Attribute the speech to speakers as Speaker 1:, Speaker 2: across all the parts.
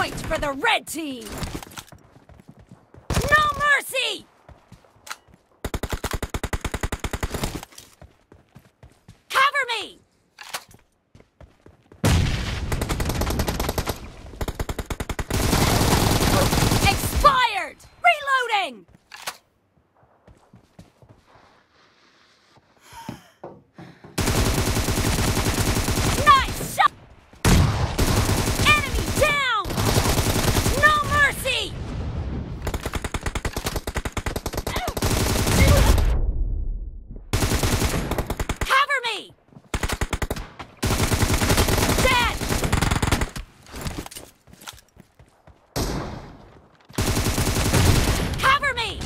Speaker 1: point for the red team! No mercy! Cover me! Expired! Reloading! Nice shot! Enemy down! No mercy! Cover me! Dead! Cover me!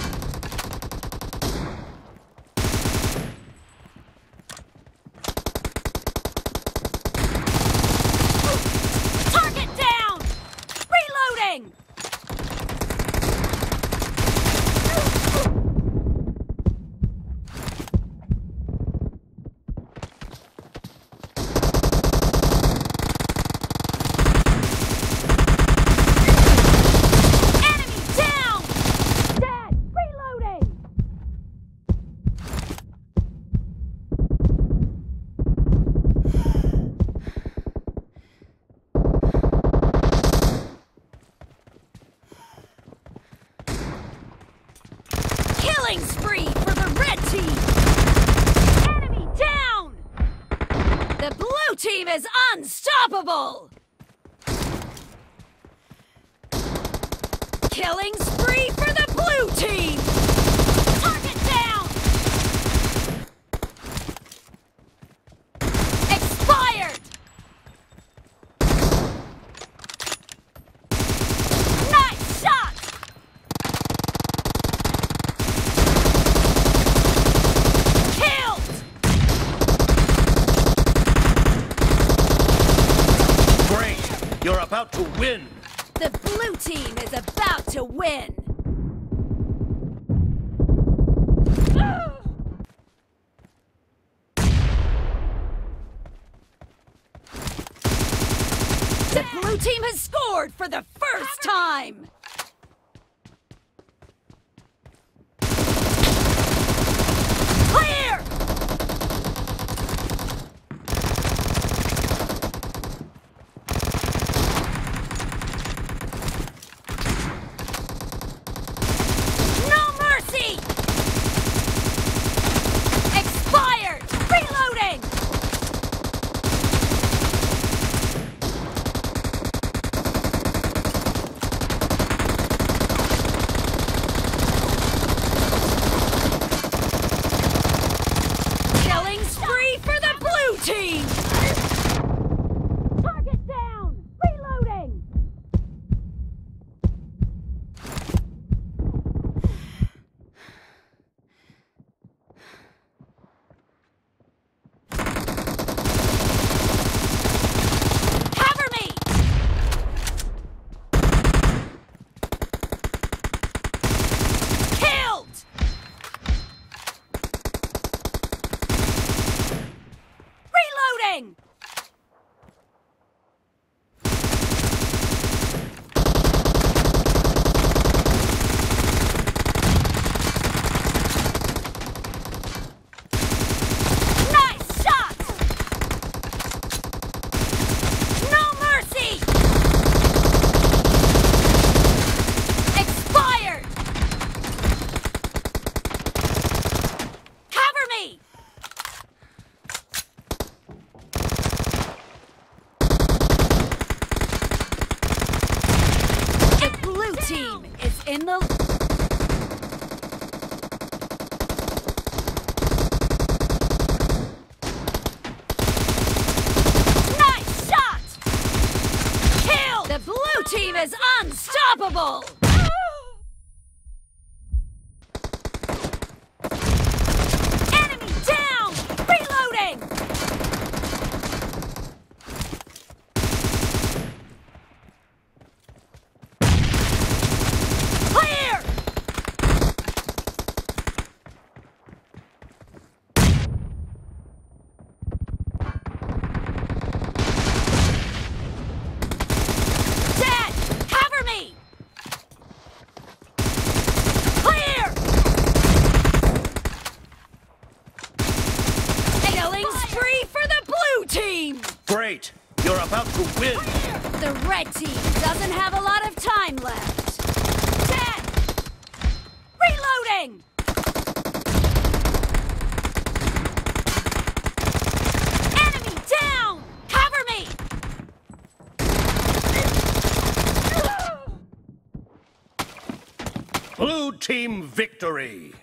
Speaker 1: Target down! Reloading! Enemy down! Dead! Reloading! Killing spree for the red team! Enemy down! The blue team is unstoppable! Killing spree for the blue team! Target down! Expired! Nice shot! Killed!
Speaker 2: Great! You're about to win!
Speaker 1: The blue team is about to win! The blue team has scored for the first time! Clear! No mercy! Expired! Reloading! Killing spree for the blue team! Target down! Reloading! Cover me! Killed! Reloading! Nice shot! No mercy! Expired! Cover me! The blue team is in the Nice shot! Kill! The blue team is unstoppable! Enemy down! Reloading! Clear! Dead!
Speaker 2: Great! You're about to win!
Speaker 1: The red team doesn't have a lot of time left. Ten! Reloading! Enemy down! Cover me!
Speaker 2: Blue team victory!